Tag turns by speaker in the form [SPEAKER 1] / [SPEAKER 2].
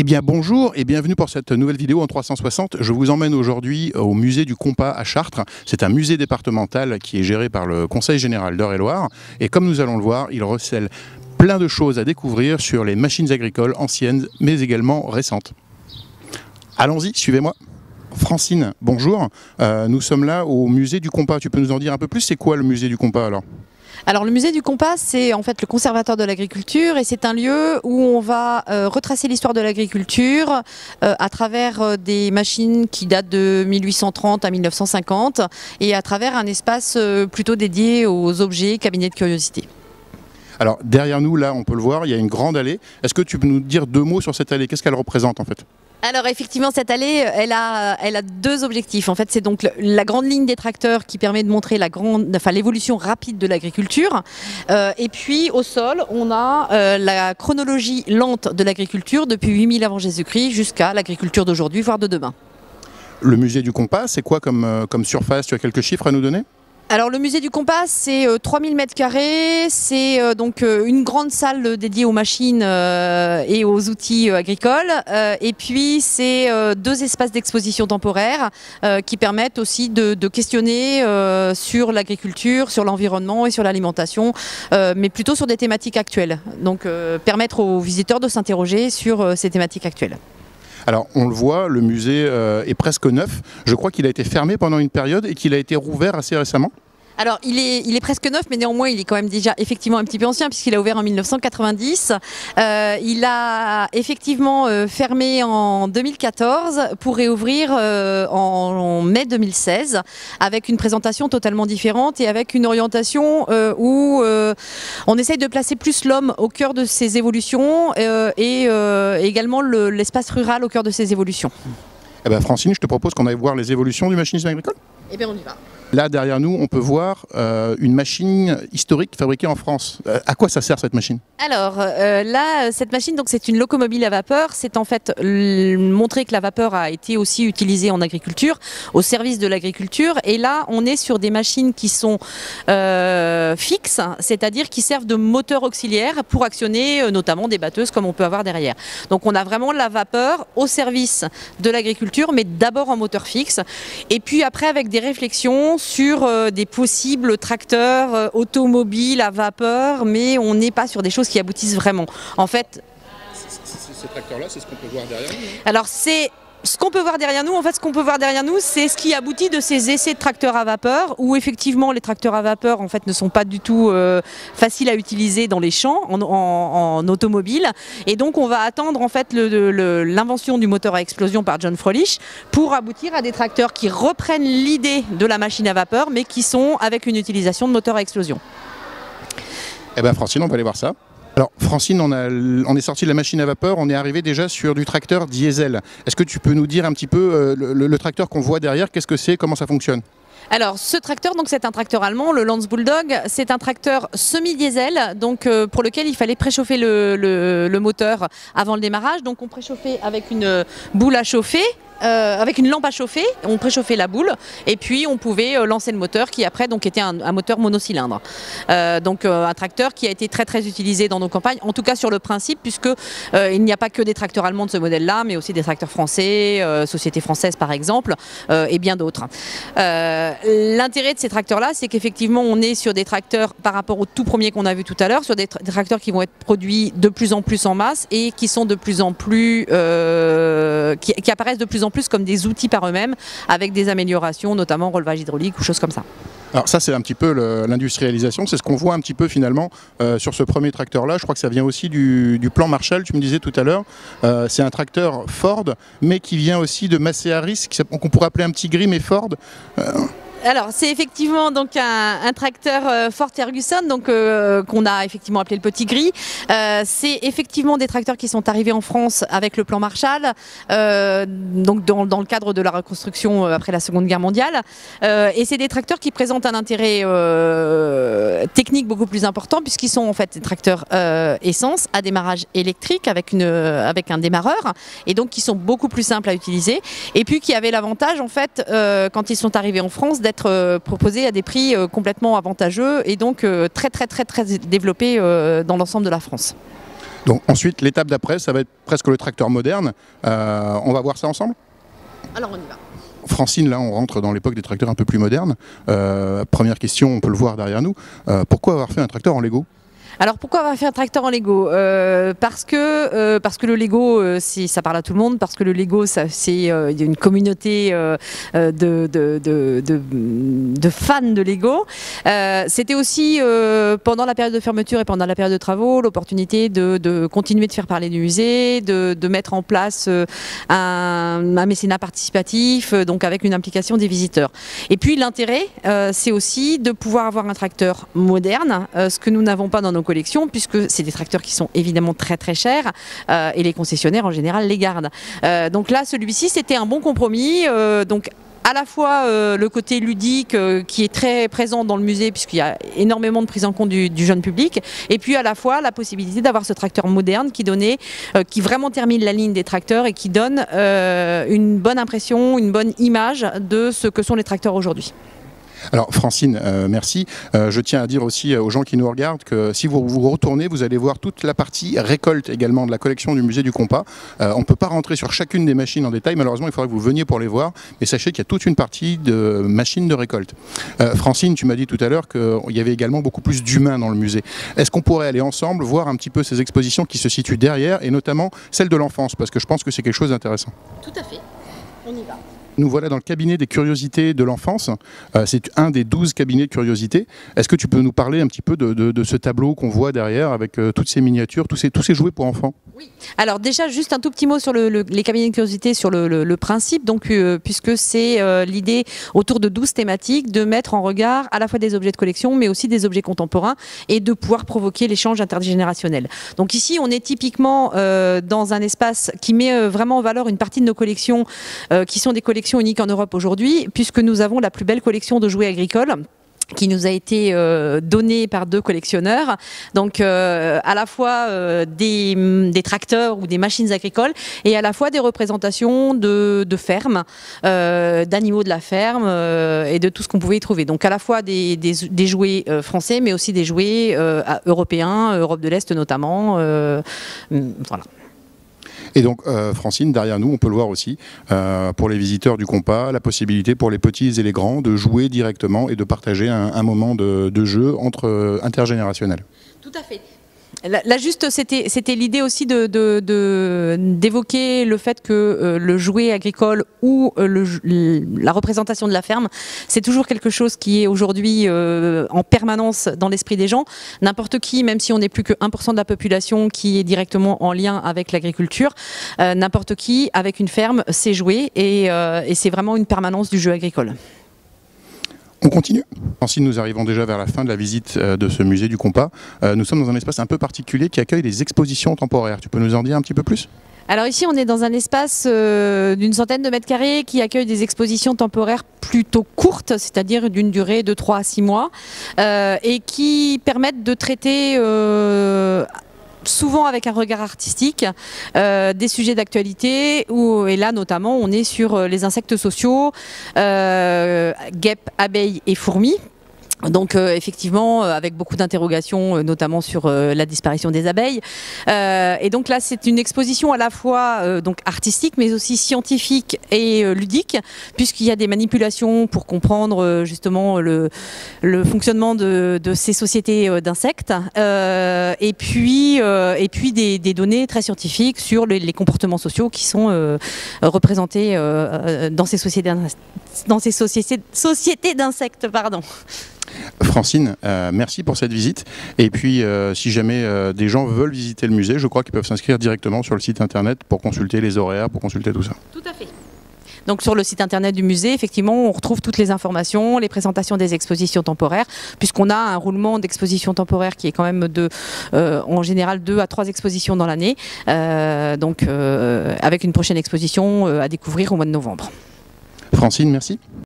[SPEAKER 1] Eh bien bonjour et bienvenue pour cette nouvelle vidéo en 360. Je vous emmène aujourd'hui au musée du compas à Chartres. C'est un musée départemental qui est géré par le Conseil général d'Eure-et-Loire. Et comme nous allons le voir, il recèle plein de choses à découvrir sur les machines agricoles anciennes mais également récentes. Allons-y, suivez-moi. Francine, bonjour. Euh, nous sommes là au musée du compas. Tu peux nous en dire un peu plus? C'est quoi le musée du compas alors?
[SPEAKER 2] Alors le musée du compas, c'est en fait le conservateur de l'agriculture et c'est un lieu où on va euh, retracer l'histoire de l'agriculture euh, à travers euh, des machines qui datent de 1830 à 1950 et à travers un espace plutôt dédié aux objets, cabinets de curiosité.
[SPEAKER 1] Alors derrière nous, là, on peut le voir, il y a une grande allée. Est-ce que tu peux nous dire deux mots sur cette allée? Qu'est-ce qu'elle représente en fait?
[SPEAKER 2] Alors effectivement, cette allée, elle a, elle a deux objectifs. En fait, c'est donc la grande ligne des tracteurs qui permet de montrer l'évolution rapide de l'agriculture. Euh, et puis au sol, on a euh, la chronologie lente de l'agriculture depuis 8000 avant Jésus-Christ jusqu'à l'agriculture d'aujourd'hui, voire de demain.
[SPEAKER 1] Le musée du compas, c'est quoi comme, euh, comme surface? Tu as quelques chiffres à nous donner?
[SPEAKER 2] Alors le musée du compas, c'est 3000 mètres carrés, c'est euh, donc euh, une grande salle dédiée aux machines euh, et aux outils agricoles, et puis c'est deux espaces d'exposition temporaire qui permettent aussi de, questionner sur l'agriculture, sur l'environnement et sur l'alimentation, mais plutôt sur des thématiques actuelles. Donc permettre aux visiteurs de s'interroger sur ces thématiques actuelles.
[SPEAKER 1] Alors on le voit, le musée est presque neuf. Je crois qu'il a été fermé pendant une période et qu'il a été rouvert assez récemment.
[SPEAKER 2] Alors, il est, il est presque neuf, mais néanmoins, il est quand même déjà effectivement un petit peu ancien, puisqu'il a ouvert en 1990. Euh, il a effectivement euh, fermé en 2014 pour réouvrir euh, en, mai 2016, avec une présentation totalement différente et avec une orientation où on essaye de placer plus l'homme au cœur de ses évolutions et également l'espace rural au cœur de ses évolutions.
[SPEAKER 1] Eh ben Francine, je te propose qu'on aille voir les évolutions du machinisme agricole.
[SPEAKER 2] Eh bien, on y va.
[SPEAKER 1] Là, derrière nous, on peut voir euh, une machine historique fabriquée en France. Euh, à quoi ça sert cette machine?
[SPEAKER 2] Alors euh, là, cette machine, donc c'est une locomobile à vapeur. C'est en fait montrer que la vapeur a été aussi utilisée en agriculture, au service de l'agriculture. Et là, on est sur des machines qui sont fixes, c'est-à-dire qui servent de moteur auxiliaire pour actionner notamment des batteuses comme on peut avoir derrière. Donc on a vraiment la vapeur au service de l'agriculture, mais d'abord en moteur fixe. Et puis après, avec des réflexions sur euh, des possibles tracteurs euh, automobiles à vapeur, mais on n'est pas sur des choses qui aboutissent vraiment. En fait,
[SPEAKER 1] ces tracteurs-là, c'est ce qu'on peut voir derrière. Hein?
[SPEAKER 2] Alors c'est ce qu'on peut voir derrière nous, en fait, ce qu'on peut voir derrière nous, c'est ce qui aboutit de ces essais de tracteurs à vapeur, où effectivement les tracteurs à vapeur, en fait, ne sont pas du tout euh, faciles à utiliser dans les champs, en, automobile, et donc on va attendre en fait l'invention du moteur à explosion par John Froelich pour aboutir à des tracteurs qui reprennent l'idée de la machine à vapeur, mais qui sont avec une utilisation de moteur à explosion.
[SPEAKER 1] Eh bien, Francine, on va aller voir ça. Alors Francine, on, est sorti de la machine à vapeur, on est arrivé déjà sur du tracteur diesel. Est-ce que tu peux nous dire un petit peu euh, le, tracteur qu'on voit derrière, qu'est-ce que c'est, comment ça fonctionne?
[SPEAKER 2] Alors, ce tracteur, donc c'est un tracteur allemand, le Lanz Bulldog. C'est un tracteur semi-diesel, donc euh, pour lequel il fallait préchauffer le, moteur avant le démarrage. Donc, on préchauffait avec une boule à chauffer euh, avec une lampe à chauffer, on préchauffait la boule et puis on pouvait euh, lancer le moteur qui après donc était un, moteur monocylindre. Euh, donc un tracteur qui a été très très utilisé dans nos campagnes, en tout cas sur le principe puisque il n'y a pas que des tracteurs allemands de ce modèle-là, mais aussi des tracteurs français, sociétés françaises par exemple, et bien d'autres. L'intérêt de ces tracteurs-là, c'est qu'effectivement on est sur des tracteurs par rapport au tout premier qu'on a vu tout à l'heure, sur des, tracteurs qui vont être produits de plus en plus en masse et qui sont de plus en plus qui, qui apparaissent de plus en plus comme des outils par eux-mêmes, avec des améliorations, notamment relevage hydraulique ou choses comme ça.
[SPEAKER 1] Alors ça c'est un petit peu l'industrialisation, c'est ce qu'on voit un petit peu finalement euh, sur ce premier tracteur là, je crois que ça vient aussi du, plan Marshall, tu me disais tout à l'heure, euh, c'est un tracteur Ford mais qui vient aussi de Massey qu'on pourrait appeler un petit gris mais Ford.
[SPEAKER 2] Euh, alors c'est effectivement donc un, tracteur euh, Ford donc euh, qu'on a effectivement appelé le petit gris. Euh, c'est effectivement des tracteurs qui sont arrivés en France avec le plan Marshall, donc dans, le cadre de la reconstruction après la Seconde Guerre mondiale. et c'est des tracteurs qui présentent un intérêt technique beaucoup plus important puisqu'ils sont en fait des tracteurs essence à démarrage électrique avec une avec un démarreur et donc qui sont beaucoup plus simples à utiliser et puis qui avaient l'avantage en fait quand ils sont arrivés en France d'être euh, proposés à des prix euh, complètement avantageux et donc euh, très très très très développés dans l'ensemble de la France.
[SPEAKER 1] Donc ensuite, l'étape d'après, ça va être presque le tracteur moderne. Euh, on va voir ça ensemble?
[SPEAKER 2] Alors on y va.
[SPEAKER 1] Francine, là, on rentre dans l'époque des tracteurs un peu plus modernes. Euh, première question, on peut le voir derrière nous. Euh, pourquoi avoir fait un tracteur en Lego?
[SPEAKER 2] Alors pourquoi avoir fait un tracteur en Lego? Euh, Parce que euh, parce que le Lego, euh, ça parle à tout le monde. Parce que le Lego, c'est une communauté de, de, de, fans de Lego. C'était aussi pendant la période de fermeture et pendant la période de travaux l'opportunité de, continuer de faire parler du musée, de, mettre en place un, un mécénat participatif, donc avec une implication des visiteurs. Et puis l'intérêt, c'est aussi de pouvoir avoir un tracteur moderne, ce que nous n'avons pas dans nos collections, puisque c'est des tracteurs qui sont évidemment très très chers euh, et les concessionnaires en général les gardent. Euh, donc là, celui-ci, c'était un bon compromis. euh, donc à la fois le côté ludique qui est très présent dans le musée puisqu'il y a énormément de prise en compte du, jeune public et puis à la fois la possibilité d'avoir ce tracteur moderne qui donnait qui vraiment termine la ligne des tracteurs et qui donne une bonne impression, une bonne image de ce que sont les tracteurs aujourd'hui.
[SPEAKER 1] Alors Francine, euh, merci. Euh, je tiens à dire aussi euh, aux gens qui nous regardent que si vous vous retournez, vous allez voir toute la partie récolte également de la collection du musée du compas. On ne peut pas rentrer sur chacune des machines en détail, malheureusement il faudrait que vous veniez pour les voir, mais sachez qu'il y a toute une partie de machines de récolte. Francine, tu m'as dit tout à l'heure qu'il y avait également beaucoup plus d'humains dans le musée. Est-ce qu'on pourrait aller ensemble voir un petit peu ces expositions qui se situent derrière, et notamment celle de l'enfance, parce que je pense que c'est quelque chose d'intéressant.
[SPEAKER 2] Tout à fait. On y va.
[SPEAKER 1] Nous voilà dans le cabinet des curiosités de l'enfance. Euh, c'est un des 12 cabinets de curiosités. Est-ce que tu peux nous parler un petit peu de, ce tableau qu'on voit derrière avec euh, toutes ces miniatures, tous ces jouets pour enfants?
[SPEAKER 2] Alors déjà juste un tout petit mot sur le- le- les cabinets de curiosité, sur le, principe, donc euh, puisque c'est euh, l'idée autour de 12 thématiques de mettre en regard à la fois des objets de collection, mais aussi des objets contemporains et de pouvoir provoquer l'échange intergénérationnel. Donc ici on est typiquement euh, dans un espace qui met vraiment en valeur une partie de nos collections qui sont des collections uniques en Europe aujourd'hui, puisque nous avons la plus belle collection de jouets agricoles qui nous a été euh, donnée par deux collectionneurs. Donc euh, à la fois euh, des, des tracteurs ou des machines agricoles et à la fois des représentations de, de fermes, euh, d'animaux de la ferme euh, et de tout ce qu'on pouvait y trouver. Donc à la fois des, des, des jouets euh, français mais aussi des jouets européens, Europe de l'Est notamment. hum, voilà.
[SPEAKER 1] Et donc, euh, Francine, derrière nous, on peut le voir aussi, euh, pour les visiteurs du compas, la possibilité pour les petits et les grands de jouer directement et de partager un, moment de, de jeu entre euh, intergénérationnel.
[SPEAKER 2] Tout à fait. Là, juste, c'était l'idée aussi de d'évoquer le fait que euh, le jouet agricole ou euh, le la représentation de la ferme, c'est toujours quelque chose qui est aujourd'hui euh, en permanence dans l'esprit des gens. N'importe qui, même si on n'est plus que 1% de la population qui est directement en lien avec l'agriculture, euh, n'importe qui, avec une ferme, sait jouer et, et c'est vraiment une permanence du jeu agricole.
[SPEAKER 1] On continue. Francine, nous arrivons déjà vers la fin de la visite euh, de ce musée du compas. Euh, nous sommes dans un espace un peu particulier qui accueille des expositions temporaires. Tu peux nous en dire un petit peu plus?
[SPEAKER 2] Alors ici, on est dans un espace euh, d'une centaine de mètres carrés qui accueille des expositions temporaires plutôt courtes, c'est-à-dire d'une durée de 3 à 6 mois, euh, et qui permettent de traiter euh, souvent avec un regard artistique euh, des sujets d'actualité et là notamment on est sur euh, les insectes sociaux euh, guêpes abeilles et fourmis donc euh, effectivement, euh, avec beaucoup d'interrogations, euh, notamment sur la disparition des abeilles. Et donc là, c'est une exposition à la fois donc artistique, mais aussi scientifique et ludique, puisqu'il y a des manipulations pour comprendre justement le, fonctionnement de, ces sociétés d'insectes, et puis et puis des, données très scientifiques sur les, les comportements sociaux qui sont représentés dans ces sociétés dans ces sociétés sociétés d'insectes, pardon.
[SPEAKER 1] Francine, euh, merci pour cette visite. Et puis, euh, si jamais euh, des gens veulent visiter le musée, je crois qu'ils peuvent s'inscrire directement sur le site internet pour consulter les horaires, pour consulter tout ça.
[SPEAKER 2] Tout à fait. Donc sur le site internet du musée, effectivement, on retrouve toutes les informations, les présentations des expositions temporaires, puisqu'on a un roulement d'expositions temporaires qui est quand même de, euh, en général, deux à trois expositions dans l'année. Euh, donc euh, avec une prochaine exposition à découvrir au mois de novembre.
[SPEAKER 1] Francine, merci.